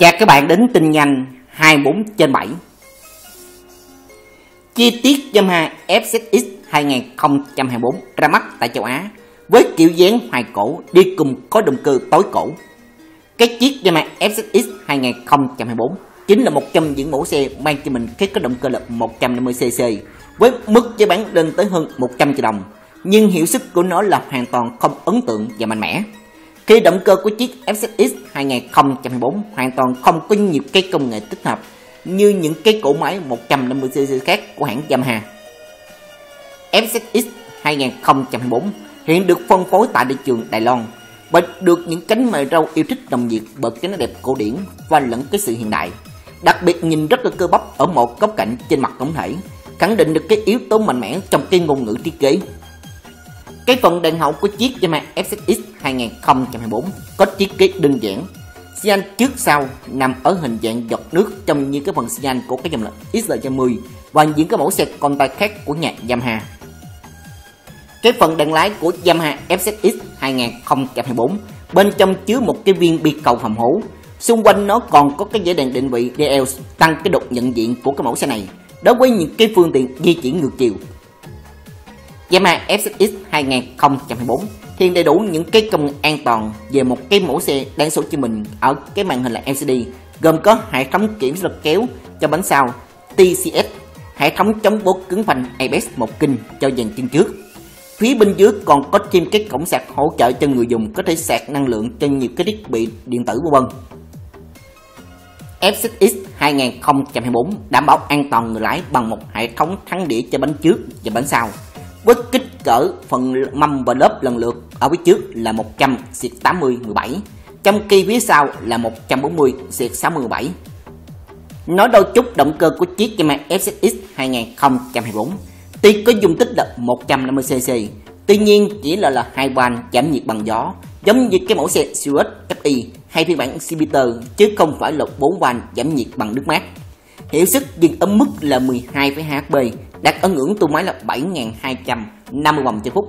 Chào các bạn đến tin nhanh 24 trên 7 Chi tiết Yamaha FZX 2024 ra mắt tại châu Á với kiểu dáng hoài cổ đi cùng có động cơ tối cổ. Cái chiếc Yamaha FZX 2024 chính là một trong những mẫu xe mang cho mình cái có động cơ lực 150cc với mức giá bán lên tới hơn 100 triệu đồng, nhưng hiệu suất của nó là hoàn toàn không ấn tượng và mạnh mẽ. Khi động cơ của chiếc FZX 2024 hoàn toàn không có nhiều cái công nghệ tích hợp như những cái cỗ máy 150cc khác của hãng Yamaha. FZX 2024 hiện được phân phối tại thị trường Đài Loan và được những cánh mày râu yêu thích đồng nhiệt bởi cái nó đẹp cổ điển và lẫn cái sự hiện đại. Đặc biệt nhìn rất là cơ bắp ở một góc cạnh trên mặt tổng thể, khẳng định được cái yếu tố mạnh mẽ trong cái ngôn ngữ thiết kế. Cái phần đèn hậu của chiếc Yamaha FZX 2024 có thiết kế đơn giản. Xi trước sau nằm ở hình dạng giọt nước trong như cái phần xi của cái dòng là XL10 và những cái mẫu xe con tay khác của nhà Yamaha. Cái phần đèn lái của Yamaha FZX 2024 bên trong chứa một cái viên bi cầu hầm hố. Xung quanh nó còn có cái dãy đèn định vị DL tăng cái độ nhận diện của cái mẫu xe này đối với những cái phương tiện di chuyển ngược chiều Yamaha FZX 2024 hiện đầy đủ những cái công an toàn về một cái mẫu xe đang số cho mình ở cái màn hình là LCD gồm có hệ thống kiểm lực kéo cho bánh sau TCS hệ thống chống bố cứng phanh ABS một kinh cho dàn chân trước. Phía bên dưới còn có thêm cái cổng sạc hỗ trợ cho người dùng có thể sạc năng lượng cho nhiều cái thiết bị điện tử vân vân. FZX 2024 đảm bảo an toàn người lái bằng một hệ thống thắng đĩa cho bánh trước và bánh sau với kích cỡ phần mâm và lớp lần lượt ở phía trước là 100 xịt 80 17 trong khi phía sau là 140 xịt 60 17 nói đôi chút động cơ của chiếc Yamaha FZX 2024 tuy có dung tích là 150cc tuy nhiên chỉ là là hai van giảm nhiệt bằng gió giống như cái mẫu xe Sirius FI hay phiên bản Jupiter chứ không phải là 4 van giảm nhiệt bằng nước mát. Hiệu suất dừng ở mức là 12,2 HP đạt ở ngưỡng tua máy là 7.250 vòng trên phút.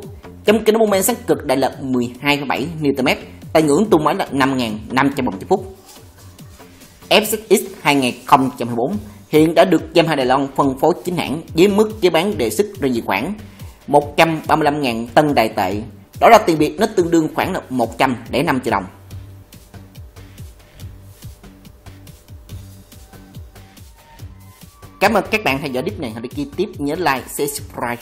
Trong cái mô men sáng cực đại là 12,7 Nm tại ngưỡng tua máy là 5.500 vòng trên phút. FZX 2024 hiện đã được Yamaha Đài Loan phân phối chính hãng với mức giá bán đề xuất ra gì khoảng 135.000 tân đài tệ. Đó là tiền Việt nó tương đương khoảng là 105 triệu đồng. Cảm ơn các bạn theo dõi clip này. Hãy đăng ký tiếp nhớ like, share, subscribe.